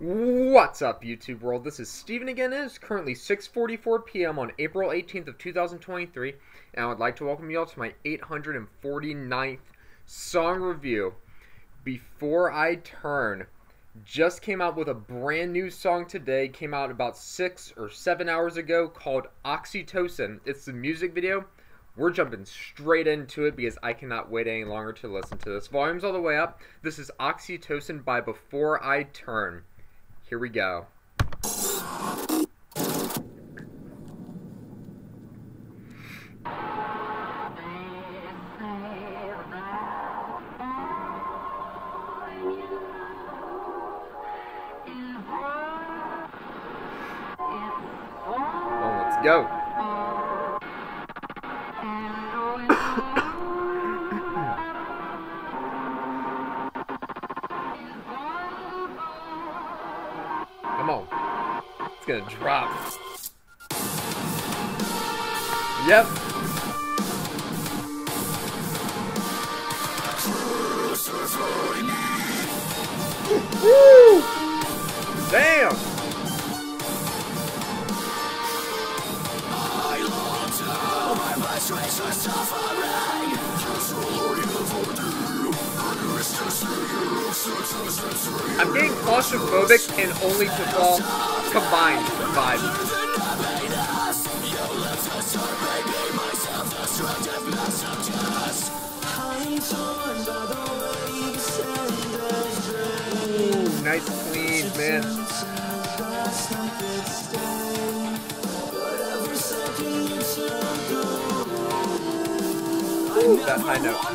What's up, YouTube world? This is Steven again. It is currently 6:44 p.m. on April 18th of 2023, and I would like to welcome you all to my 849th song review. Before I turn, just came out with a brand new song today. Came out about six or seven hours ago, called Oxytocin. It's the music video. We're jumping straight into it because I cannot wait any longer to listen to this. Volume's all the way up. This is Oxytocin by Before I Turn. Here we go. Let's go. It's gonna drop. Yep. Woo! Damn! I'm claustrophobic and only to fall combined vibe. Ooh, nice clean, man. Ooh, that high note.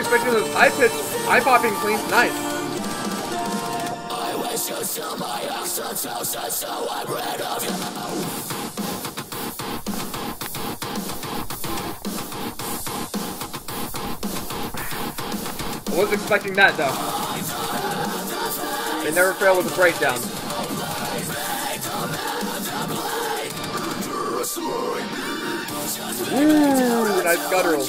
expecting those high pitch, eye popping. Nice. I wasn't expecting that though. They never fail with a breakdown. Ooh, nice gutturals.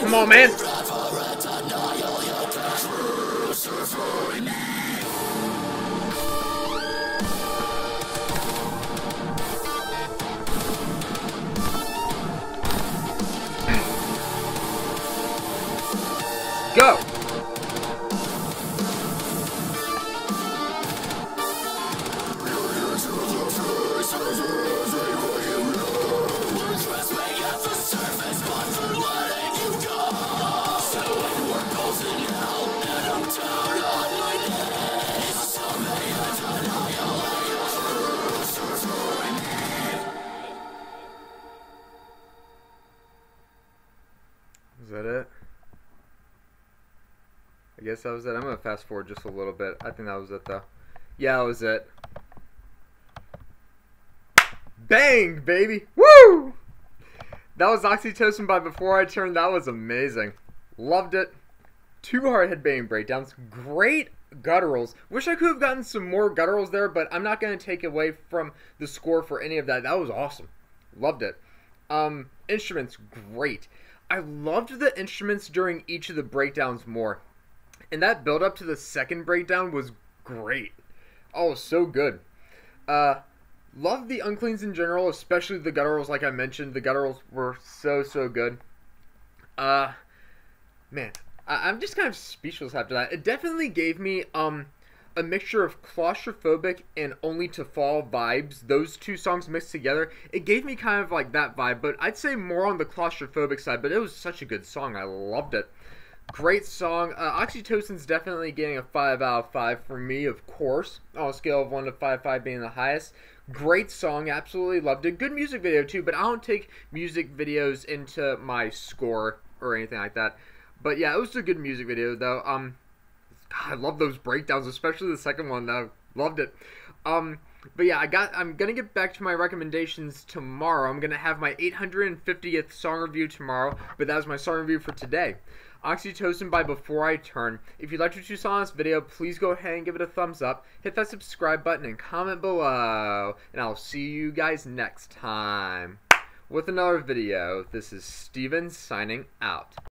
Come on, man. Is that it? I guess that was it. I'm gonna fast forward just a little bit. I think that was it though. Yeah, that was it. Bang, baby! Woo! That was Oxytocin by Before I Turn. That was amazing. Loved it. two hard headbanging breakdowns, great gutturals. Wish I could have gotten some more gutturals there, but I'm not going to take away from the score for any of that. That was awesome. Loved it. Um, instruments, great. I loved the instruments during each of the breakdowns more. And that build up to the second breakdown was great. Oh, so good. Uh, love the uncleans in general, especially the gutturals. Like I mentioned, the gutturals were so so good. Uh, man, I- I'm just kind of speechless after that. It definitely gave me um a mixture of claustrophobic and only to fall vibes those two songs mixed together it gave me kind of like that vibe but i'd say more on the claustrophobic side but it was such a good song i loved it. Great song uh, oxytocin's definitely getting a 5 out of 5 for me of course on a scale of 1 to 5 5 being the highest. Great song absolutely loved it. Good music video too but i don't take music videos into my score or anything like that. But yeah it was a good music video though. Um I love those breakdowns, especially the second one. Though loved it. Um, but yeah, I got. I'm gonna get back to my recommendations tomorrow. I'm gonna have my 850th song review tomorrow. But that was my song review for today. Oxytocin by Before I Turn. If you liked what you saw in this video, please go ahead and give it a thumbs up. Hit that subscribe button and comment below. And I'll see you guys next time with another video. This is Steven signing out.